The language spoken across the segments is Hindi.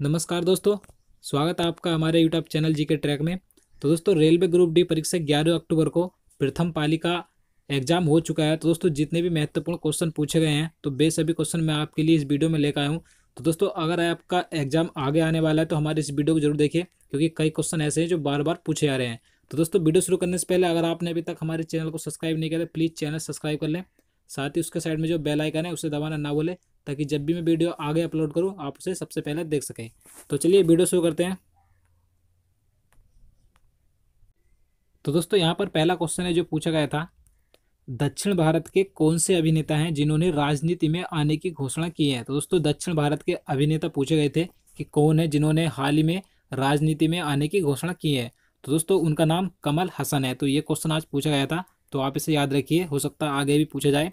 नमस्कार दोस्तों, स्वागत है आपका हमारे यूट्यूब चैनल जी के ट्रैक में। तो दोस्तों, रेलवे ग्रुप डी परीक्षा ग्यारह अक्टूबर को प्रथम पाली का एग्ज़ाम हो चुका है। तो दोस्तों, जितने भी महत्वपूर्ण क्वेश्चन पूछे गए हैं तो बे सभी क्वेश्चन मैं आपके लिए इस वीडियो में लेकर आया हूँ। तो दोस्तों, अगर आपका एग्ज़ाम आगे आने वाला है तो हमारे इस वीडियो को ज़रूर देखिए, क्योंकि कई क्वेश्चन ऐसे हैं जो बार बार पूछे आ रहे हैं। तो दोस्तों वीडियो शुरू करने से पहले अगर आपने अभी तक हमारे चैनल को सब्सक्राइब नहीं किया तो प्लीज़ चैनल सब्सक्राइब कर लें। साथ ही उसके साइड में जो बेल आइकन है, उसे दबाना ना बोले ताकि जब भी मैं वीडियो आगे अपलोड करूँ, आप उसे सबसे पहले देख सकें। तो चलिए वीडियो शुरू करते हैं। तो दोस्तों, यहाँ पर पहला क्वेश्चन है जो पूछा गया था, दक्षिण भारत के कौन से अभिनेता हैं जिन्होंने राजनीति में आने की घोषणा की है? तो दोस्तों, दक्षिण भारत के अभिनेता पूछे गए थे कि कौन है जिन्होंने हाल ही में राजनीति में आने की घोषणा की है? तो दोस्तों, उनका नाम कमल हसन है। तो ये क्वेश्चन आज पूछा गया था तो आप इसे याद रखिए, हो सकता है आगे भी पूछा जाए।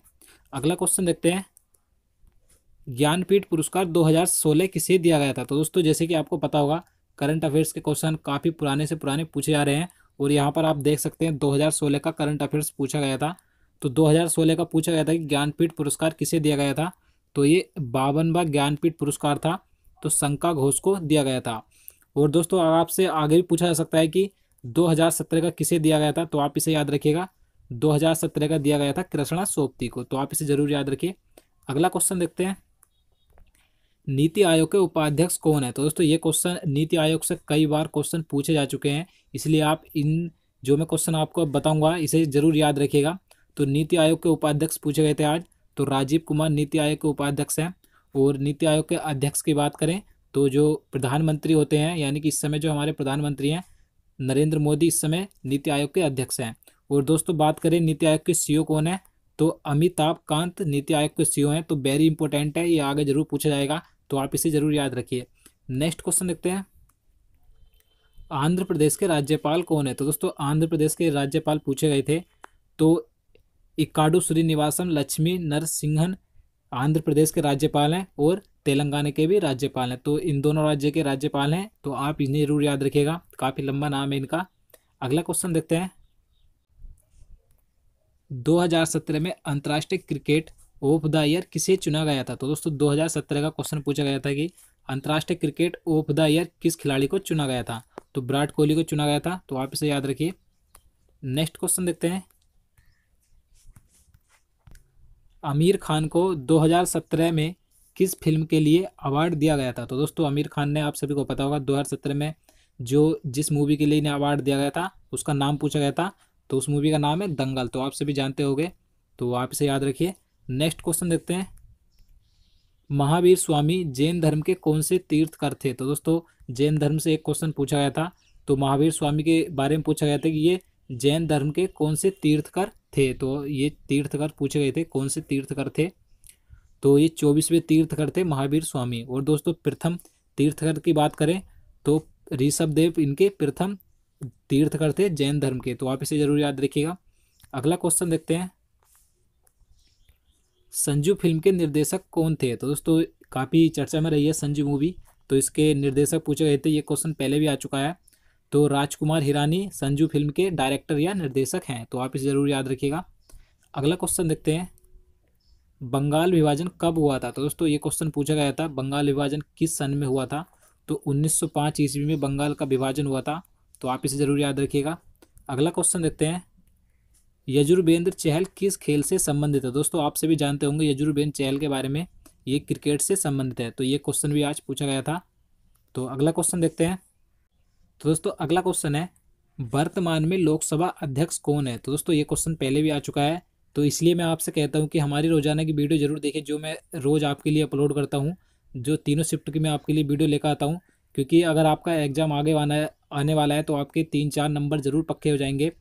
अगला क्वेश्चन देखते हैं। ज्ञानपीठ पुरस्कार 2016 किसे दिया गया था। तो दोस्तों, जैसे कि आपको पता होगा करंट अफेयर्स के क्वेश्चन काफ़ी पुराने से पुराने पूछे जा रहे हैं और यहाँ पर आप देख सकते हैं 2016 का करंट अफेयर्स पूछा गया था। तो 2016 का पूछा गया था कि ज्ञानपीठ पुरस्कार किसे दिया गया था? तो ये बावनवा ज्ञानपीठ पुरस्कार था तो शंका घोष को दिया गया था। और दोस्तों आपसे आगे भी पूछा जा सकता है कि 2017 का किसे दिया गया था? तो आप इसे याद रखिएगा 2017 का दिया गया था कृष्णा सोप्ती को। तो आप इसे ज़रूर याद रखिए। अगला क्वेश्चन देखते हैं। नीति आयोग के उपाध्यक्ष कौन है? तो दोस्तों, ये क्वेश्चन नीति आयोग से कई बार क्वेश्चन पूछे जा चुके हैं। इसलिए आप इन, जो मैं क्वेश्चन आपको अब बताऊँगा, इसे ज़रूर याद रखिएगा। तो नीति आयोग के उपाध्यक्ष पूछे गए थे आज। तो राजीव कुमार नीति आयोग के उपाध्यक्ष हैं और नीति आयोग के अध्यक्ष की बात करें तो जो प्रधानमंत्री होते हैं, यानी कि इस समय जो हमारे प्रधानमंत्री हैं, नरेंद्र मोदी इस समय नीति आयोग के अध्यक्ष हैं। और दोस्तों, बात करें नीति आयोग के सीईओ कौन है तो अमिताभ कांत नीति आयोग के सीईओ हैं तो वेरी इंपॉर्टेंट है, ये आगे ज़रूर पूछा जाएगा। तो आप इसे ज़रूर याद रखिए। नेक्स्ट क्वेश्चन देखते हैं। आंध्र प्रदेश के राज्यपाल कौन है? तो दोस्तों, आंध्र प्रदेश के राज्यपाल पूछे गए थे। तो इक्काडू श्रीनिवासन लक्ष्मी नरसिंहन आंध्र प्रदेश के राज्यपाल हैं और तेलंगाना के भी राज्यपाल हैं। तो इन दोनों राज्य के राज्यपाल हैं। तो आप इन्हें ज़रूर याद रखिएगा। काफ़ी लंबा नाम है इनका। अगला क्वेश्चन देखते हैं। 2017 में अंतर्राष्ट्रीय क्रिकेट ऑफ़ द ईयर किसे चुना गया था? तो दोस्तों 2017 का क्वेश्चन पूछा गया था कि अंतर्राष्ट्रीय क्रिकेट ऑफ़ द ईयर किस खिलाड़ी को चुना गया था? तो विराट कोहली को चुना गया था। तो आप इसे याद रखिए। नेक्स्ट क्वेश्चन देखते हैं। आमिर खान को 2017 में किस फ़िल्म के लिए अवार्ड दिया गया था? तो दोस्तों, आमिर खान ने आप सभी को पता होगा 2017 में जो जिस मूवी के लिए इन्हें अवार्ड दिया गया था, उसका नाम पूछा गया था। तो उस मूवी का नाम है दंगल। तो आप सभी जानते होंगे। तो आप इसे याद रखिए। नेक्स्ट क्वेश्चन देखते हैं। महावीर स्वामी जैन धर्म के कौन से तीर्थकर थे? तो दोस्तों, जैन धर्म से एक क्वेश्चन पूछा गया था। तो महावीर स्वामी के बारे में पूछा गया था कि ये जैन धर्म के कौन से तीर्थकर थे? तो ये तीर्थकर पूछे गए थे, कौन से तीर्थकर थे? तो ये चौबीसवें तीर्थकर थे महावीर स्वामी। और दोस्तों, प्रथम तीर्थकर की बात करें तो ऋषभ देव इनके प्रथम तीर्थकर थे जैन धर्म के। तो आप इसे ज़रूर याद रखिएगा। अगला क्वेश्चन देखते हैं। संजू फ़िल्म के निर्देशक कौन थे? तो दोस्तों, काफ़ी चर्चा में रही है संजू मूवी तो इसके निर्देशक पूछे गए थे, ये क्वेश्चन पहले भी आ चुका है। तो राजकुमार हिरानी संजू फ़िल्म के डायरेक्टर या निर्देशक हैं तो आप इसे ज़रूर याद रखिएगा। अगला क्वेश्चन देखते हैं। बंगाल विभाजन कब हुआ था? तो दोस्तों, ये क्वेश्चन पूछा गया था, बंगाल विभाजन किस सन में हुआ था? तो 1905 ईस्वी में बंगाल का विभाजन हुआ था तो आप इसे ज़रूर याद रखिएगा। अगला क्वेश्चन देखते हैं। यजुर्वेंद्र चहल किस खेल से संबंधित है? दोस्तों, आप सभी जानते होंगे यजुर्वेंद्र चहल के बारे में, ये क्रिकेट से संबंधित है। तो ये क्वेश्चन भी आज पूछा गया था। तो अगला क्वेश्चन देखते हैं। तो दोस्तों, अगला क्वेश्चन है, वर्तमान में लोकसभा अध्यक्ष कौन है? तो दोस्तों, ये क्वेश्चन पहले भी आ चुका है। तो इसलिए मैं आपसे कहता हूँ कि हमारी रोज़ाना की वीडियो ज़रूर देखें, जो मैं रोज़ आपके लिए अपलोड करता हूँ, जो तीनों शिफ्ट की मैं आपके लिए वीडियो लेकर आता हूँ। क्योंकि अगर आपका एग्ज़ाम आगे आना आने वाला है तो आपके तीन चार नंबर ज़रूर पक्के हो जाएँगे।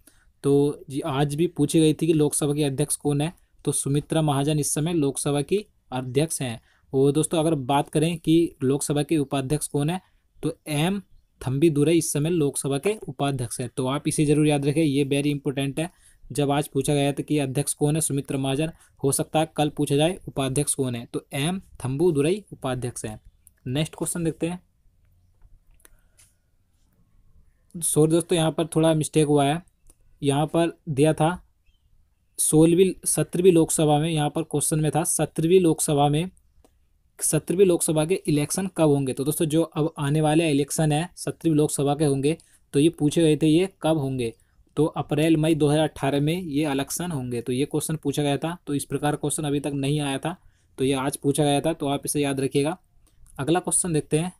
तो जी, आज भी पूछी गई थी कि लोकसभा के अध्यक्ष कौन है? तो सुमित्रा महाजन इस समय लोकसभा की अध्यक्ष हैं। और दोस्तों, अगर बात करें कि लोकसभा के उपाध्यक्ष कौन है तो एम थम्बी दुरई इस समय लोकसभा के उपाध्यक्ष हैं। तो आप इसे ज़रूर याद रखें, ये वेरी इंपॉर्टेंट है। जब आज पूछा गया था कि अध्यक्ष कौन है, सुमित्रा महाजन, हो सकता है कल पूछा जाए उपाध्यक्ष कौन है। तो एम थम्बू दुरई उपाध्यक्ष हैं। नेक्स्ट क्वेश्चन देखते हैं। सॉरी दोस्तों, यहाँ पर थोड़ा मिस्टेक हुआ है। यहाँ पर दिया था, सोलहवीं, सत्रहवीं लोकसभा में यहाँ पर क्वेश्चन में था, सत्रहवीं लोकसभा में, सत्रहवीं लोकसभा के इलेक्शन कब होंगे? तो दोस्तों, जो अब आने वाले इलेक्शन है, सत्रहवीं लोकसभा के होंगे तो ये पूछे गए थे ये कब होंगे? तो अप्रैल, मई 2018 में ये इलेक्शन होंगे। तो ये क्वेश्चन पूछा गया था तो इस प्रकार क्वेश्चन अभी तक नहीं आया था तो ये आज पूछा गया था तो आप इसे याद रखिएगा। अगला क्वेश्चन देखते हैं।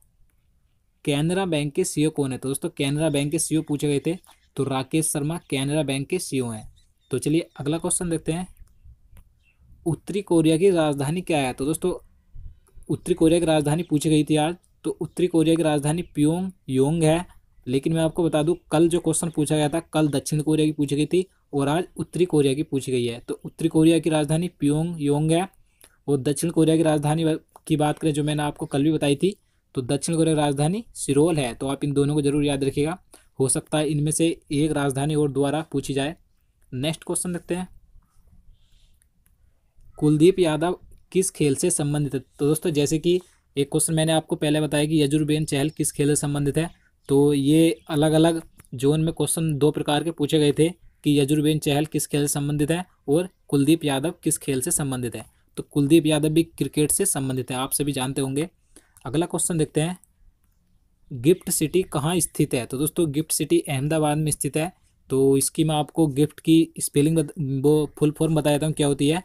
कैनरा बैंक के सीईओ कौन है? तो दोस्तों, कैनरा बैंक के सीईओ पूछे गए थे। तो राकेश शर्मा कैनरा बैंक के सीईओ हैं। तो चलिए अगला क्वेश्चन देखते हैं। उत्तरी कोरिया की राजधानी क्या है? तो दोस्तों, उत्तरी कोरिया की राजधानी पूछी गई थी आज। तो उत्तरी कोरिया की राजधानी प्योंग योंग है। लेकिन मैं आपको बता दूँ, कल जो क्वेश्चन पूछा गया था, कल दक्षिण कोरिया की पूछी गई थी और आज उत्तरी कोरिया की पूछी गई है। तो उत्तरी कोरिया की राजधानी प्योंग योंग है। और दक्षिण कोरिया की राजधानी की बात करें, जो मैंने आपको कल भी बताई थी तो दक्षिण कोरिया की राजधानी सिरोल है। तो आप इन दोनों को ज़रूर याद रखिएगा। हो सकता है इनमें से एक राजधानी और द्वारा पूछी जाए। नेक्स्ट क्वेश्चन देखते हैं। कुलदीप यादव किस खेल से संबंधित है? तो दोस्तों, जैसे कि एक क्वेश्चन मैंने आपको पहले बताया कि यजुर्बेन चहल किस खेल से संबंधित है तो ये अलग अलग जोन में क्वेश्चन दो प्रकार के पूछे गए थे कि यजुर्बेन चहल किस खेल से संबंधित है और कुलदीप यादव किस खेल से संबंधित है। तो कुलदीप यादव भी क्रिकेट से संबंधित है, आप सभी जानते होंगे। अगला क्वेश्चन देखते हैं। गिफ्ट सिटी कहाँ स्थित है? तो दोस्तों, गिफ्ट सिटी अहमदाबाद में स्थित है। तो इसकी मैं आपको गिफ्ट की स्पेलिंग वो फुल फॉर्म बता देता हूँ, क्या होती है?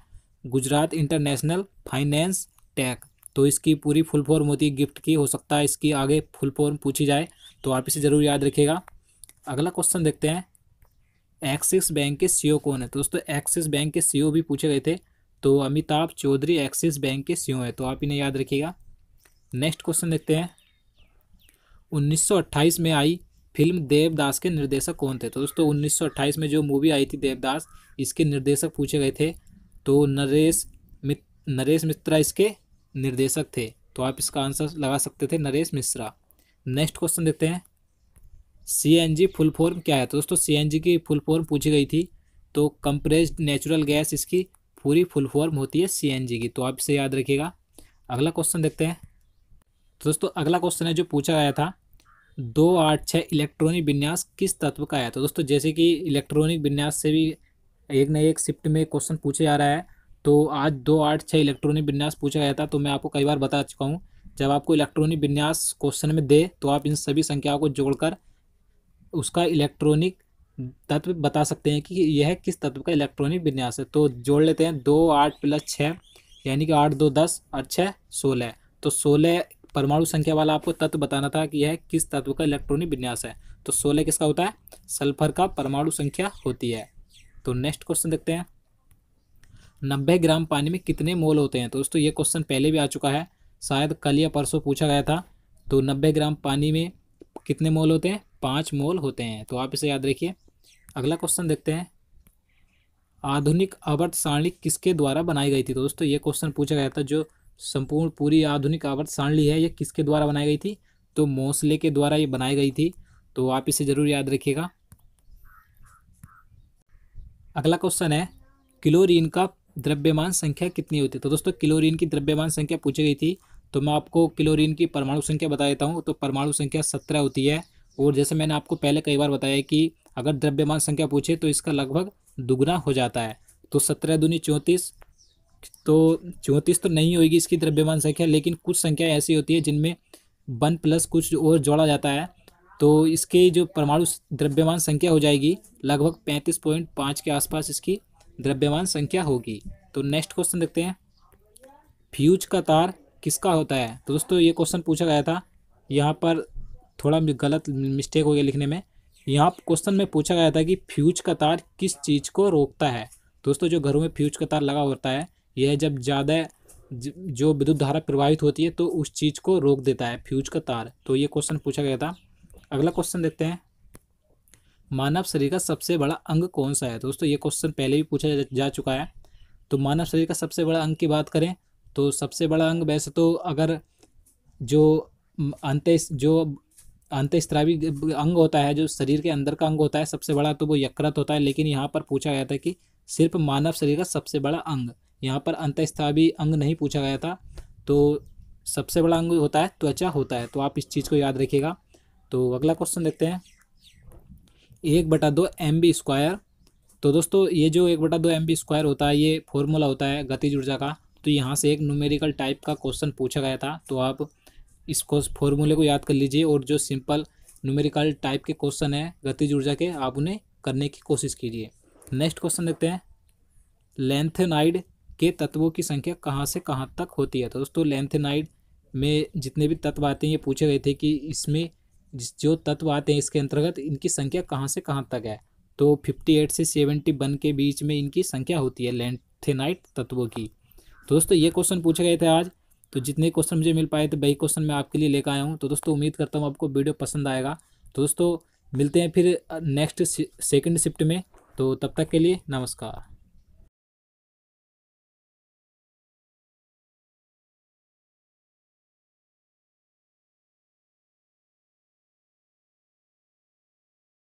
गुजरात इंटरनेशनल फाइनेंस टैक तो इसकी पूरी फुल फॉर्म होती है, गिफ्ट की, हो सकता है इसकी आगे फुल फॉर्म पूछी जाए तो आप इसे ज़रूर याद रखिएगा। अगला क्वेश्चन देखते हैं। एक्सिस बैंक के सीईओ कौन है? तो दोस्तों, एक्सिस बैंक के सीईओ भी पूछे गए थे तो अमिताभ चौधरी एक्सिस बैंक के सीईओ है तो आप इन्हें याद रखिएगा। नेक्स्ट क्वेश्चन देखते हैं। 1928 में आई फ़िल्म देवदास के निर्देशक कौन थे? तो दोस्तों 1928 में जो मूवी आई थी देवदास, इसके निर्देशक पूछे गए थे। तो नरेश मित नरेश मिश्रा इसके निर्देशक थे। तो आप इसका आंसर लगा सकते थे नरेश मिश्रा। नेक्स्ट क्वेश्चन देखते हैं। C N G full form क्या है? तो दोस्तों सी एन जी की फुल फॉर्म पूछी गई थी। तो कंप्रेस्ड नेचुरल गैस इसकी पूरी फुल फॉर्म होती है सी एन जी की। तो आप इसे याद रखिएगा। अगला क्वेश्चन देखते हैं। तो दोस्तों, अगला क्वेश्चन है जो पूछा गया था। दो आठ छः इलेक्ट्रॉनिक विन्यास किस तत्व का है तो दोस्तों, जैसे कि इलेक्ट्रॉनिक विन्यास से भी एक न एक शिफ्ट में क्वेश्चन पूछे जा रहा है तो आज दो आठ छः इलेक्ट्रॉनिक विन्यास पूछा गया था तो मैं आपको कई बार बता चुका हूँ। जब आपको इलेक्ट्रॉनिक विन्यास क्वेश्चन में दे तो आप इन सभी संख्याओं को जोड़कर उसका इलेक्ट्रॉनिक तत्व बता सकते हैं कि यह किस तत्व का इलेक्ट्रॉनिक विन्यास है। तो जोड़ लेते हैं, दो आठ प्लस छः यानी कि आठ दो दस, और छः सोलह। तो सोलह परमाणु संख्या वाला आपको तत्व बताना था कि यह किस तत्व का इलेक्ट्रॉनिक विन्यास है। तो सोलह किसका होता है? सल्फ़र का परमाणु संख्या होती है। तो नेक्स्ट क्वेश्चन देखते हैं। नब्बे ग्राम पानी में कितने मोल होते हैं? तो दोस्तों, ये क्वेश्चन पहले भी आ चुका है। शायद कल या परसों पूछा गया था। तो नब्बे ग्राम पानी में कितने मोल होते हैं? पाँच मोल होते हैं। तो आप इसे याद रखिए। अगला क्वेश्चन देखते हैं। आधुनिक आवर्त सारणी किसके द्वारा बनाई गई थी? तो दोस्तों, ये क्वेश्चन पूछा गया था जो संपूर्ण पूरी आधुनिक आवर्त सारणी है, ये किसके द्वारा बनाई गई थी? तो मोसले के द्वारा ये बनाई गई थी। तो आप इसे ज़रूर याद रखिएगा। अगला क्वेश्चन है, क्लोरीन का द्रव्यमान संख्या कितनी होती है? तो दोस्तों, क्लोरीन की द्रव्यमान संख्या पूछी गई थी तो मैं आपको क्लोरीन की परमाणु संख्या बता देता हूँ। तो परमाणु संख्या सत्रह होती है, और जैसे मैंने आपको पहले कई बार बताया कि अगर द्रव्यमान संख्या पूछे तो इसका लगभग दुगना हो जाता है। तो सत्रह दूनी चौंतीस तो चौंतीस तो नहीं होगी इसकी द्रव्यमान संख्या, लेकिन कुछ संख्या ऐसी होती है जिनमें वन प्लस कुछ और जोड़ा जाता है। तो इसके जो परमाणु द्रव्यमान संख्या हो जाएगी, लगभग पैंतीस पॉइंट पाँच के आसपास इसकी द्रव्यमान संख्या होगी। तो नेक्स्ट क्वेश्चन देखते हैं। फ्यूज का तार किसका होता है? तो दोस्तों, ये क्वेश्चन पूछा गया था। यहाँ पर थोड़ा गलत मिस्टेक हो गया लिखने में। यहाँ क्वेश्चन में पूछा गया था कि फ्यूज का तार किस चीज़ को रोकता है? दोस्तों, जो घरों में फ्यूज का तार लगा होता है यह जब ज़्यादा जो विद्युत धारा प्रवाहित होती है तो उस चीज़ को रोक देता है, फ्यूज का तार। तो ये क्वेश्चन पूछा गया था। अगला क्वेश्चन देखते हैं। मानव शरीर का सबसे बड़ा अंग कौन सा है? दोस्तों, ये क्वेश्चन पहले भी पूछा जा चुका है। तो मानव शरीर का सबसे बड़ा अंग की बात करें तो सबसे बड़ा अंग वैसे तो अगर जो अंत, जो अंतस्त्रावी अंग होता है, जो शरीर के अंदर का अंग होता है, सबसे बड़ा तो वो यकृत होता है। लेकिन यहाँ पर पूछा गया था कि सिर्फ़ मानव शरीर का सबसे बड़ा अंग यहाँ पर अंतस्त्रावी अंग नहीं पूछा गया था। तो सबसे बड़ा अंग होता है, त्वचा होता है। तो आप इस चीज़ को याद रखिएगा। तो अगला क्वेश्चन देखते हैं। एक बटा दो एम बी स्क्वायर तो दोस्तों, ये जो एक बटा दो एम बी स्क्वायर होता है, ये फॉर्मूला होता है गतिज ऊर्जा का। तो यहाँ से एक न्यूमेरिकल टाइप का क्वेश्चन पूछा गया था। तो आप इस फॉर्मूले को याद कर लीजिए और जो सिंपल न्यूमेरिकल टाइप के क्वेश्चन है, गतिज ऊर्जा के, आप उन्हें करने की कोशिश कीजिए। नेक्स्ट क्वेश्चन देखते हैं। लेंथेनाइड के तत्वों की संख्या कहाँ से कहाँ तक होती है? तो दोस्तों लेंथेनाइड में जितने भी तत्व आते हैं, ये पूछे गए थे कि इसमें जो तत्व आते हैं, इसके अंतर्गत इनकी संख्या कहाँ से कहाँ तक है? तो फिफ्टी एट से सेवेंटी वन के बीच में इनकी संख्या होती है लेंथेनाइट तत्वों की। तो दोस्तों, ये क्वेश्चन पूछे गए थे आज। तो जितने क्वेश्चन मुझे मिल पाए थे, वही क्वेश्चन मैं आपके लिए लेकर आया हूँ। तो दोस्तों, उम्मीद करता हूँ आपको वीडियो पसंद आएगा। तो दोस्तों, मिलते हैं फिर नेक्स्ट सेकंड शिफ्ट में। तो तब तक के लिए नमस्कार।